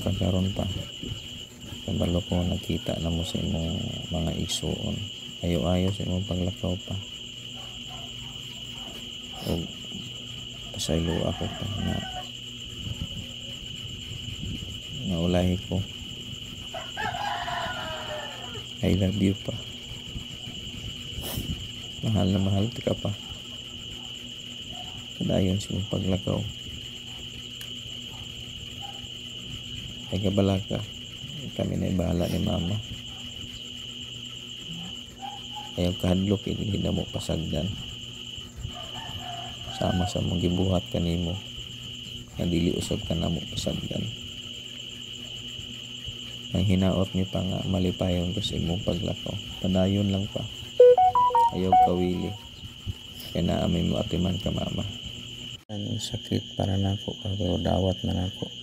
kagaron pa. Kabalo ko nakita na mo sa imong mga isuon. Ayo-ayo sa imong paglakaw pa. O pasaylo ako pa na naulahi ko. I love you pa. Mahal na mahal ka pa. Kadayon sa imong paglakaw ay kabala ka kami na ibahala ni mama. Ayaw kahadlok hindi na mo pasagdan. Sama sa mong gibuhat kanimo nga dili usab ka na mo pasagdan. Ang hinaot ni pa nga malipayon ko sa imong paglakaw padayon lang pa. Ayaw kawili. Kaya naamay mo atiman ka mama. Ang sakit para nako pero dawat na nako